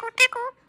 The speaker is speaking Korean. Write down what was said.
떼고 떼고.